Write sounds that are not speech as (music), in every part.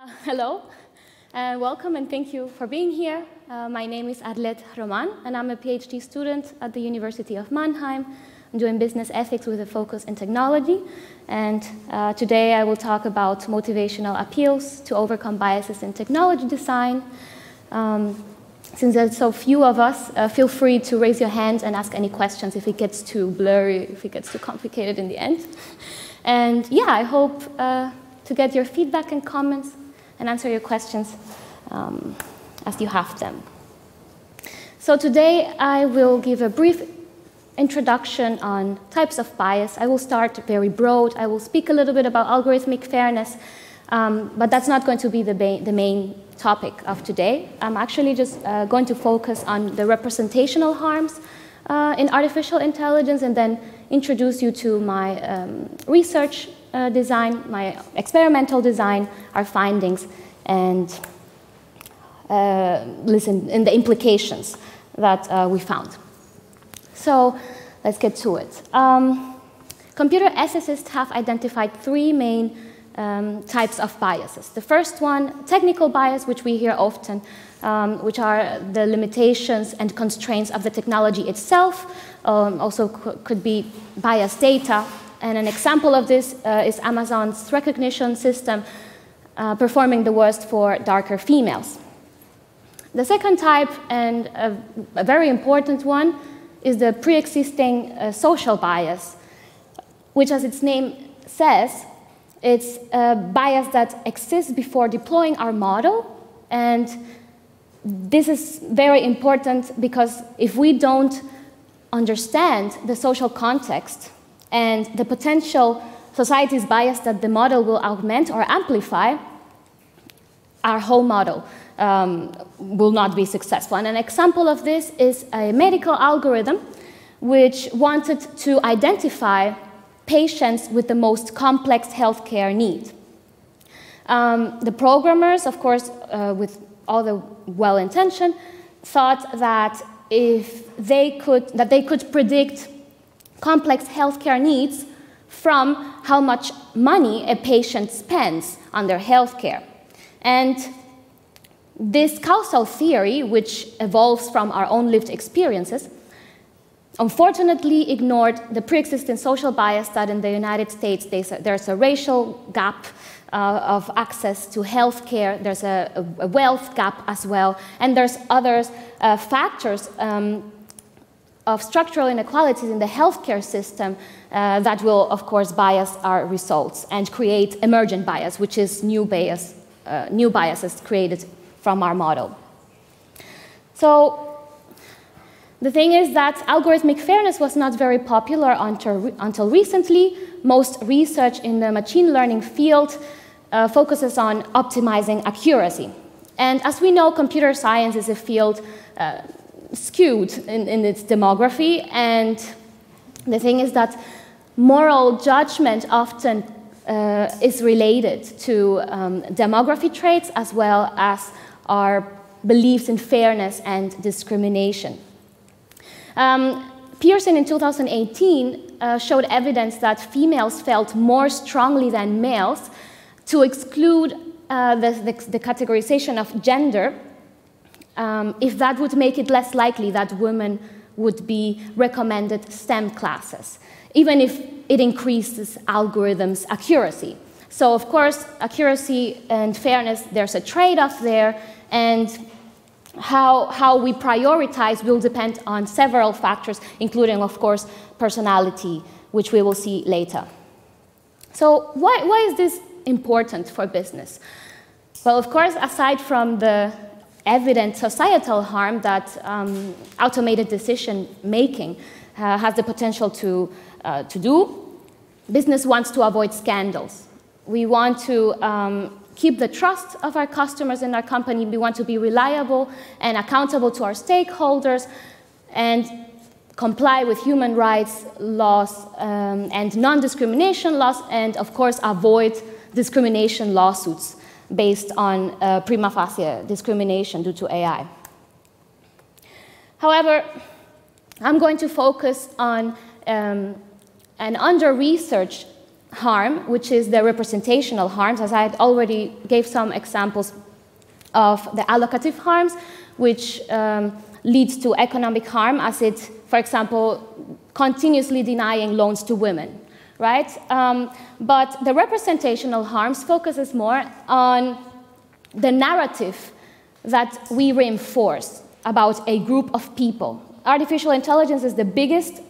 Uh, (laughs) hello, uh, welcome and thank you for being here. Uh, my name is Arlette Román and I'm a PhD student at the University of Mannheim. I'm doing business ethics with a focus in technology. And uh, today I will talk about motivational appeals to overcome biases in technology design. Um, since there's so few of us, uh, feel free to raise your hand and ask any questions if it gets too blurry, if it gets too complicated in the end. (laughs) And yeah, I hope uh, to get your feedback and comments and answer your questions um, as you have them. So today I will give a brief introduction on types of bias. I will start very broad. I will speak a little bit about algorithmic fairness, um, but that's not going to be the, the, main topic of today. I'm actually just uh, going to focus on the representational harms uh, in artificial intelligence and then introduce you to my um, research uh, design, my experimental design, our findings, and uh, listen in the implications that uh, we found. So let's get to it. Um, computer ethicists have identified three main um, types of biases. The first one, technical bias, which we hear often, um, which are the limitations and constraints of the technology itself. Um, also could be biased data and an example of this uh, is Amazon's Rekognition system uh, performing the worst for darker females. The second type, and a, a very important one, is the pre-existing uh, social bias, which as its name says, it's a bias that exists before deploying our model. And this is very important because if we don't understand the social context and the potential society's bias that the model will augment or amplify, our whole model um, will not be successful. And an example of this is a medical algorithm which wanted to identify patients with the most complex healthcare need. Um, the programmers, of course, uh, with all the well intention, thought that if they could, that they could predict complex healthcare needs from how much money a patient spends on their healthcare. And this causal theory, which evolves from our own lived experiences, unfortunately ignored the pre-existing social bias that in the United States there's a, racial gap uh, of access to healthcare, there's a, a, wealth gap as well, and there's other uh, factors um, of structural inequalities in the healthcare system uh, that will, of course, bias our results and create emergent bias, which is new, bias, uh, new biases created from our model. So the thing is that algorithmic fairness was not very popular until, until recently. Most research in the machine learning field uh, focuses on optimizing accuracy. And as we know, computer science is a field uh, skewed in, in its demography. And the thing is that moral judgment often uh, is related to um, demography traits as well as our beliefs in fairness and discrimination. Um, Pierson in 2018 uh, showed evidence that females felt more strongly than males to exclude uh, the, the, the, categorization of gender um, if that would make it less likely that women would be recommended STEM classes, even if it increases algorithms' accuracy. So, of course, accuracy and fairness, there's a trade off there, and how, how we prioritize will depend on several factors, including, of course, personality, which we will see later. So, why, why is this important for business? Well, of course, aside from the evident societal harm that um, automated decision making uh, has the potential to, uh, to do. Business wants to avoid scandals. We want to um, keep the trust of our customers in our company. We want to be reliable and accountable to our stakeholders and comply with human rights laws um, and non discrimination laws, and of course, avoid discrimination lawsuits based on uh, prima facie discrimination due to AI. However, I'm going to focus on um, an under-researched harm, which is the representational harms, as I had already gave some examples of the allocative harms, which um, leads to economic harm, as it, for example, continuously denying loans to women, right? Um, but the representational harms focuses more on the narrative that we reinforce about a group of people. Artificial intelligence is the biggest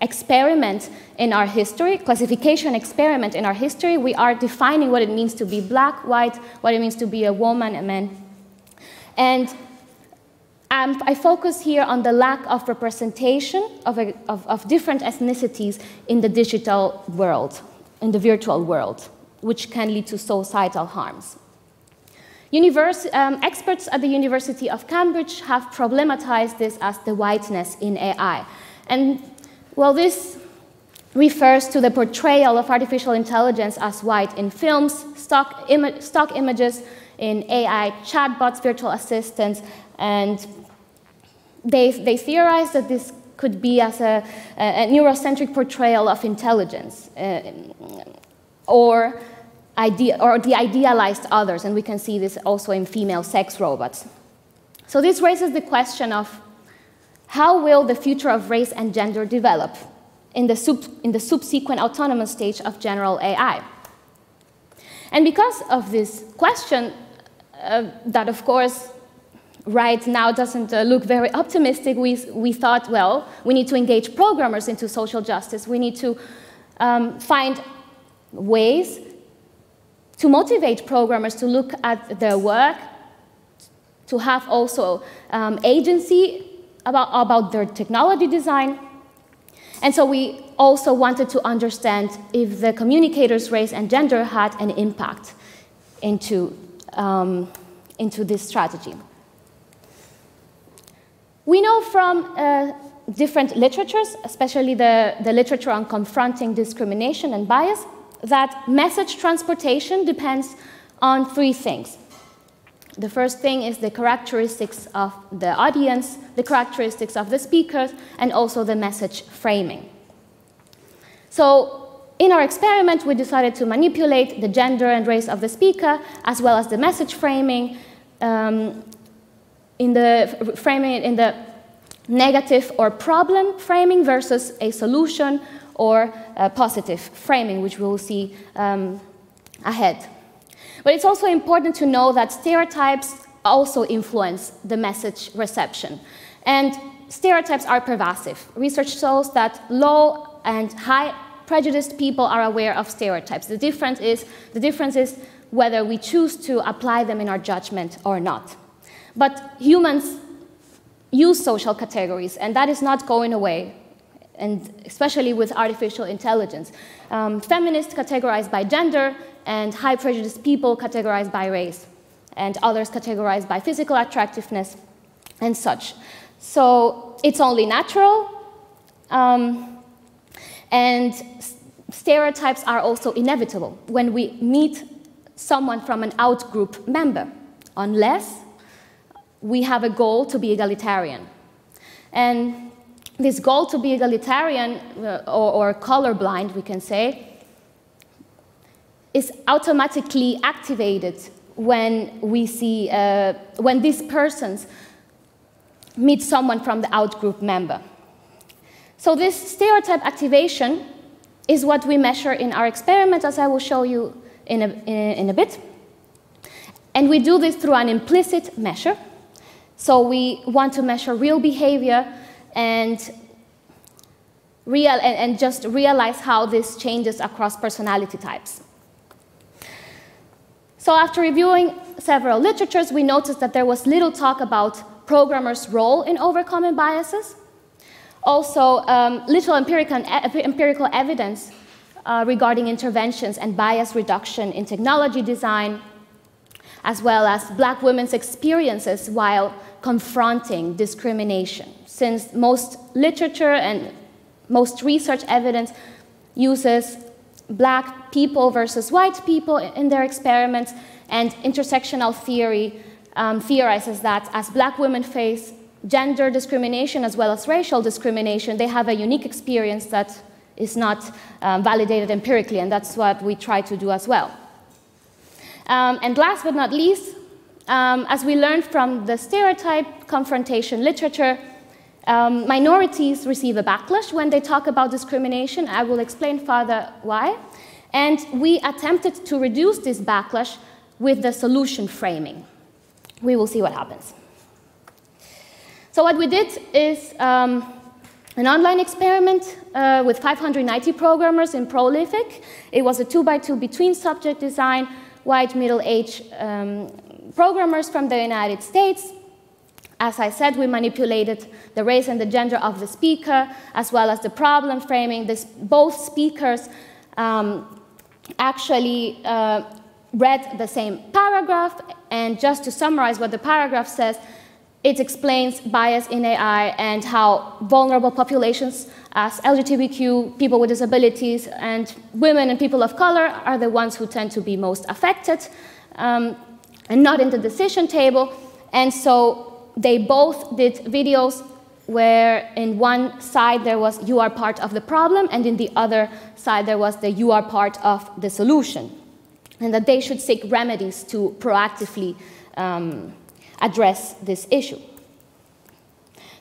experiment in our history, classification experiment in our history. We are defining what it means to be black, white, what it means to be a woman, a man. And um, I focus here on the lack of representation of, a, of, of different ethnicities in the digital world, in the virtual world, which can lead to societal harms. Um, experts at the University of Cambridge have problematized this as the whiteness in AI. And well, this refers to the portrayal of artificial intelligence as white in films, stock, Im stock images, in AI chatbots, virtual assistants, and they, they theorize that this could be as a, a Eurocentric portrayal of intelligence uh, or, idea, or the idealized others, and we can see this also in female sex robots. So this raises the question of how will the future of race and gender develop in the, sub, in the subsequent autonomous stage of general AI? And because of this question, uh, that of course right now doesn't uh, look very optimistic, we, we thought, well, we need to engage programmers into social justice. We need to um, find ways to motivate programmers to look at their work, to have also um, agency about, about their technology design. And so we also wanted to understand if the communicators' race and gender had an impact into, um, into this strategy. We know from uh, different literatures, especially the, the literature on confronting discrimination and bias, that message transportation depends on three things. The first thing is the characteristics of the audience, the characteristics of the speakers, and also the message framing. So in our experiment, we decided to manipulate the gender and race of the speaker, as well as the message framing, um, in the framing in the negative or problem framing versus a solution or a positive framing, which we will see um, ahead. But it's also important to know that stereotypes also influence the message reception. And stereotypes are pervasive. Research shows that low and high prejudiced people are aware of stereotypes. The difference is, the difference is whether we choose to apply them in our judgment or not. But humans use social categories, and that is not going away, and especially with artificial intelligence. Um, feminists categorized by gender, and high prejudiced people categorized by race, and others categorized by physical attractiveness and such. So it's only natural, um, and stereotypes are also inevitable when we meet someone from an outgroup member, unless we have a goal to be egalitarian. And this goal to be egalitarian, uh, or, or colorblind, we can say, is automatically activated when we see, uh, when these persons meet someone from the outgroup member. So this stereotype activation is what we measure in our experiment, as I will show you in a, in a bit. And we do this through an implicit measure. So we want to measure real behavior and, real, and, and just realize how this changes across personality types. So after reviewing several literatures, we noticed that there was little talk about programmers' role in overcoming biases. Also, um, little empirical, empirical evidence uh, regarding interventions and bias reduction in technology design, as well as black women's experiences while confronting discrimination, since most literature and most research evidence uses black people versus white people in their experiments, and intersectional theory um, theorizes that as black women face gender discrimination as well as racial discrimination, they have a unique experience that is not um, validated empirically, and that's what we try to do as well. Um, and last but not least, um, as we learned from the stereotype confrontation literature, um, minorities receive a backlash when they talk about discrimination. I will explain further why. And we attempted to reduce this backlash with the solution framing. We will see what happens. So what we did is um, an online experiment uh, with 590 programmers in Prolific. It was a two by two between subject design, white middle-aged um, programmers from the United States. As I said, we manipulated the race and the gender of the speaker, as well as the problem framing. This, both speakers um, actually uh, read the same paragraph, and just to summarize what the paragraph says, it explains bias in AI and how vulnerable populations as LGBTQ, people with disabilities, and women and people of color are the ones who tend to be most affected um, and not in the decision table. And so they both did videos where in one side there was you are part of the problem, and in the other side there was the you are part of the solution. And that they should seek remedies to proactively um, address this issue.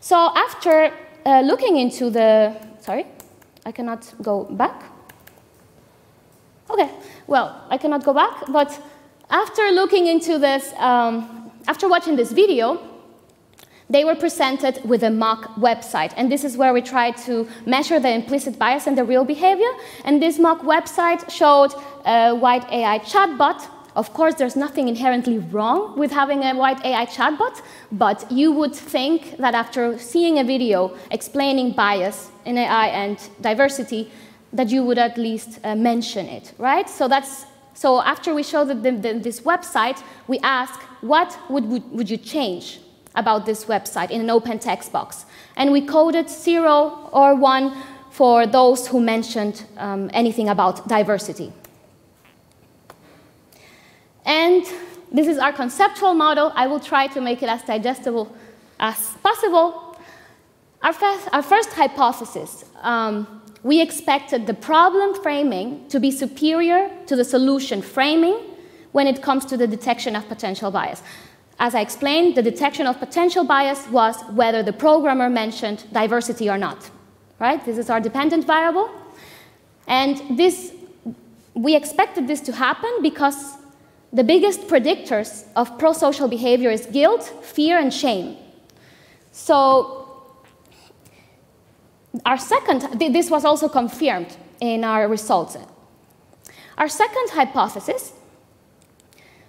So after uh, looking into the, sorry, I cannot go back. Okay, well, I cannot go back, but after looking into this, um, after watching this video, they were presented with a mock website. And this is where we tried to measure the implicit bias and the real behavior. And this mock website showed a white AI chatbot of course, there's nothing inherently wrong with having a white AI chatbot, but you would think that after seeing a video explaining bias in AI and diversity, that you would at least uh, mention it, right? So that's so after we showed them the, this website, we asked, what would, would, would you change about this website in an open text box? And we coded zero or one for those who mentioned um, anything about diversity. And this is our conceptual model. I will try to make it as digestible as possible. Our first, our first hypothesis, um, we expected the problem framing to be superior to the solution framing when it comes to the detection of potential bias. As I explained, the detection of potential bias was whether the programmer mentioned diversity or not. Right? This is our dependent variable. And this, we expected this to happen because the biggest predictors of pro-social behavior is guilt, fear, and shame. So our second, this was also confirmed in our results. Our second hypothesis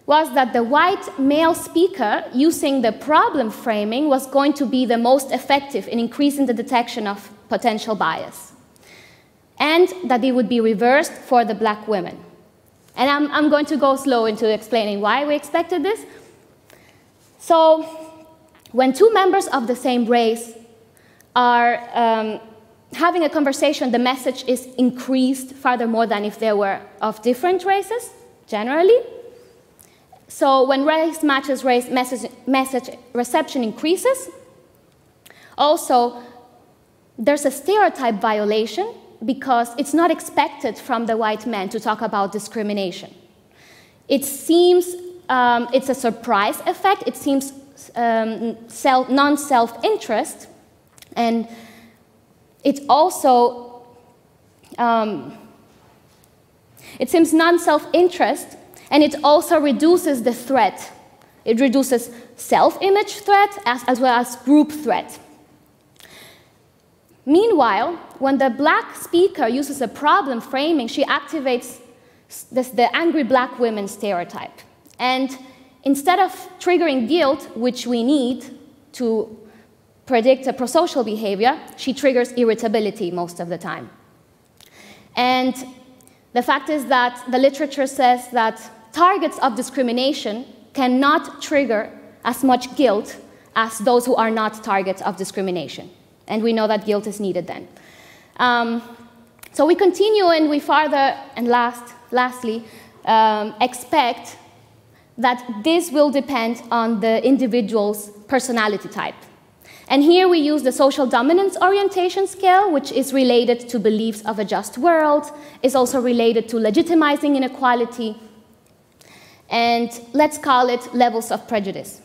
was that the white male speaker using the problem framing was going to be the most effective in increasing the detection of potential bias, and that it would be reversed for the black women. And I'm, I'm going to go slow into explaining why we expected this. So, when two members of the same race are um, having a conversation, the message is increased furthermore than if they were of different races, generally. So, when race matches race, message, message reception increases. Also, there's a stereotype violation because it's not expected from the white man to talk about discrimination. It seems um, it's a surprise effect, it seems um, non self interest, and it also um, it seems non self interest, and it also reduces the threat. It reduces self image threat as, as well as group threat. Meanwhile, when the black speaker uses a problem framing, she activates this, the angry black women stereotype. And instead of triggering guilt, which we need to predict a prosocial behavior, she triggers irritability most of the time. And the fact is that the literature says that targets of discrimination cannot trigger as much guilt as those who are not targets of discrimination and we know that guilt is needed then. Um, so we continue and we further, and last, lastly, um, expect that this will depend on the individual's personality type. And here we use the social dominance orientation scale, which is related to beliefs of a just world, is also related to legitimizing inequality, and let's call it levels of prejudice.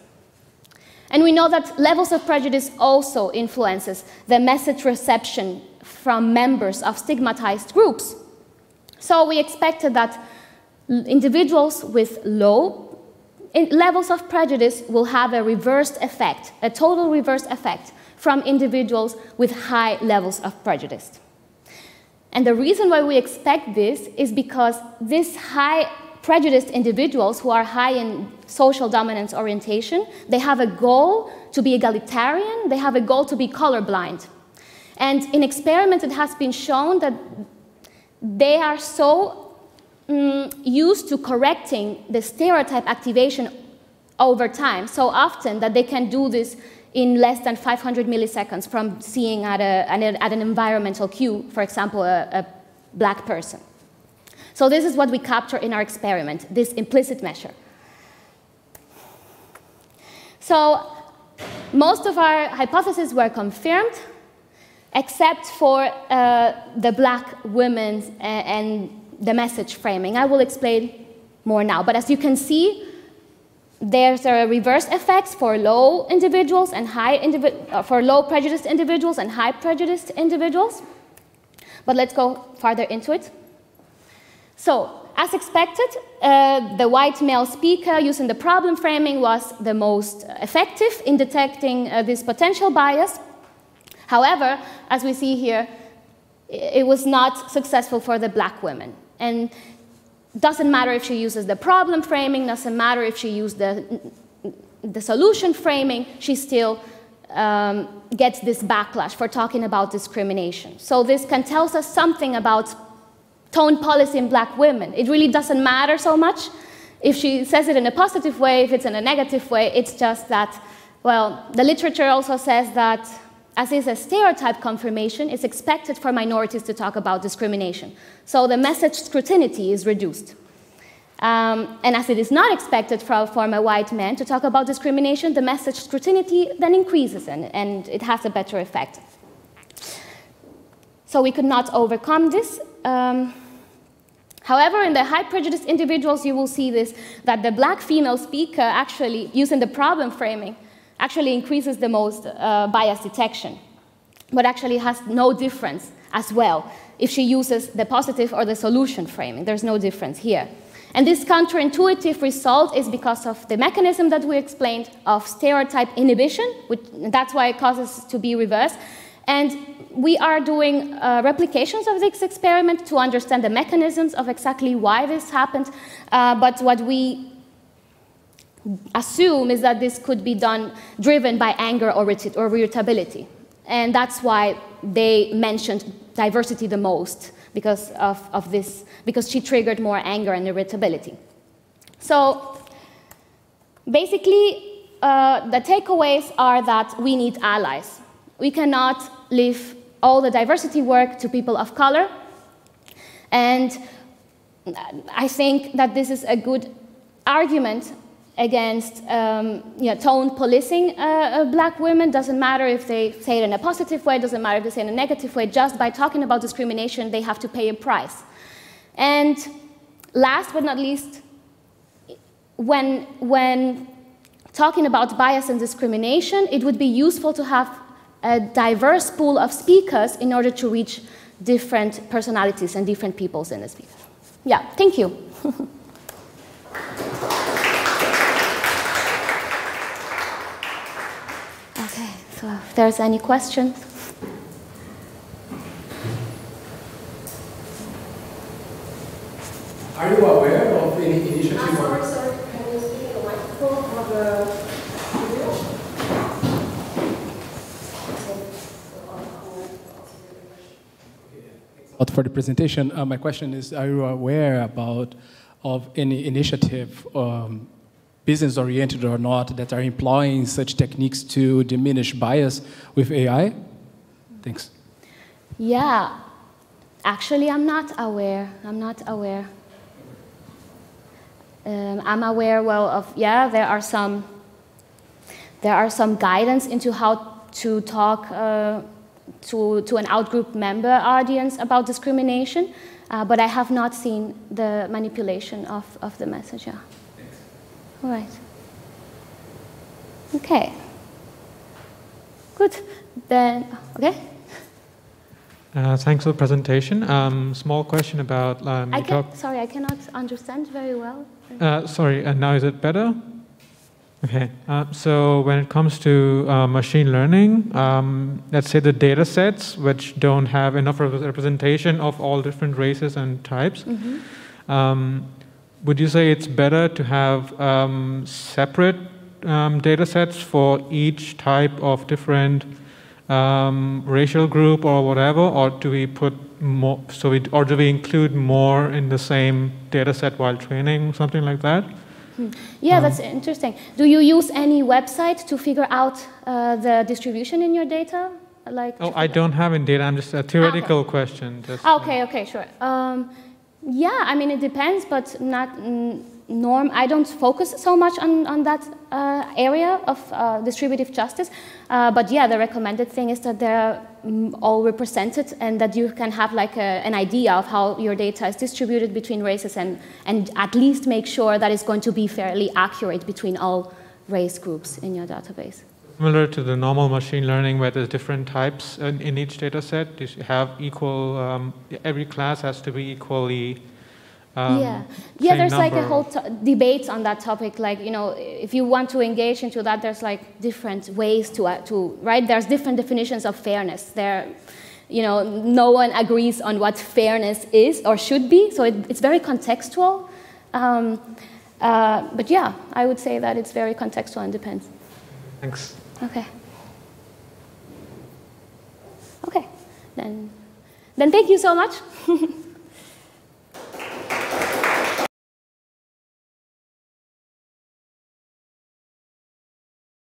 And we know that levels of prejudice also influences the message reception from members of stigmatized groups. So we expected that individuals with low levels of prejudice will have a reversed effect, a total reverse effect from individuals with high levels of prejudice. And the reason why we expect this is because this high prejudiced individuals who are high in social dominance orientation, they have a goal to be egalitarian, they have a goal to be colorblind. And in experiments, it has been shown that they are so mm, used to correcting the stereotype activation over time so often that they can do this in less than 500 milliseconds from seeing at, a, at an environmental cue, for example, a, a black person. So this is what we capture in our experiment, this implicit measure. So most of our hypotheses were confirmed, except for uh, the black women and, and the message framing. I will explain more now. But as you can see, there's a reverse effects for low individuals and high uh, for low prejudiced individuals and high prejudiced individuals. But let's go farther into it. So, as expected, uh, the white male speaker using the problem framing was the most effective in detecting uh, this potential bias. However, as we see here, it was not successful for the black women. And doesn't matter if she uses the problem framing, doesn't matter if she uses the, the solution framing, she still um, gets this backlash for talking about discrimination. So this can tell us something about tone policy in black women. It really doesn't matter so much if she says it in a positive way, if it's in a negative way, it's just that, well, the literature also says that as is a stereotype confirmation, it's expected for minorities to talk about discrimination. So the message scrutiny is reduced. Um, and as it is not expected for, a white man to talk about discrimination, the message scrutiny then increases and, and it has a better effect. So we could not overcome this. Um, However, in the high prejudice individuals, you will see this, that the black female speaker actually, using the problem framing, actually increases the most uh, bias detection, but actually has no difference as well if she uses the positive or the solution framing. There's no difference here. And this counterintuitive result is because of the mechanism that we explained of stereotype inhibition, which that's why it causes to be reversed. And we are doing uh, replications of this experiment to understand the mechanisms of exactly why this happened. Uh, but what we assume is that this could be done driven by anger or, or irritability. And that's why they mentioned diversity the most because of, of this, because she triggered more anger and irritability. So basically, uh, the takeaways are that we need allies. We cannot leave all the diversity work to people of color. And I think that this is a good argument against um, you know, tone policing uh, uh, black women. Doesn't matter if they say it in a positive way, doesn't matter if they say it in a negative way. Just by talking about discrimination, they have to pay a price. And last but not least, when, when talking about bias and discrimination, it would be useful to have a diverse pool of speakers in order to reach different personalities and different peoples in the speakers. Yeah, thank you. (laughs) Okay, so if there's any questions. Are you aware of any initiative? Uh, sorry, sorry, can you speak in the microphone of the video? For the presentation, uh, my question is: Are you aware about of any initiative um, business oriented or not, that are employing such techniques to diminish bias with AI? Thanks. Yeah, actually, I'm not aware. I'm not aware. Um, I'm aware, well, of, yeah, there are some. There are some guidance into how to talk uh, to, to an outgroup member audience about discrimination, uh, but I have not seen the manipulation of, of the message. Yeah. All right. Okay. Good. Then, okay. Uh, thanks for the presentation. Um, small question about. Um, I can, sorry, I cannot understand very well. uh, sorry, and now is it better? Okay. Uh, so when it comes to uh, machine learning, um, let's say the data sets which don't have enough representation of all different races and types, um, would you say it's better to have um, separate um, data sets for each type of different um, racial group or whatever, or do we put more? So we, or do we include more in the same data set while training, something like that? Yeah, that's interesting. Do you use any website to figure out uh, the distribution in your data? Like Oh, I don't have in data. I'm just a theoretical question. Just, Ah, Okay, okay, sure. Um, yeah, I mean, it depends, but not mm, norm. I don't focus so much on, on that uh, area of uh, distributive justice. Uh, but yeah, the recommended thing is that they're mm, all represented and that you can have like a, an idea of how your data is distributed between races and, and at least make sure that it's going to be fairly accurate between all race groups in your database. Similar to the normal machine learning, where there's different types in, in each data set, you have equal. Um, every class has to be equally. Um, yeah, yeah. There's like a whole debate on that topic. Like you know, if you want to engage into that, there's like different ways to uh, to right. There's different definitions of fairness. There, you know, no one agrees on what fairness is or should be. So it, it's very contextual. Um, uh, but yeah, I would say that it's very contextual and depends. Thanks. Okay. Okay. Then, then thank you so much. (laughs)